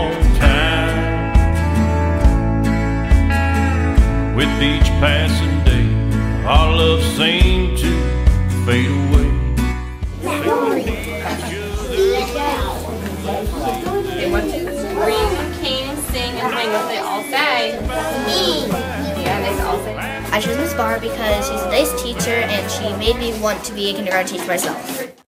long time. With each passing day, our love seemed to fade away. They want to scream, sing, and what they all say. Yeah, they all say. I chose Miss Barr because she's a nice teacher and she made me want to be a kindergarten teacher myself.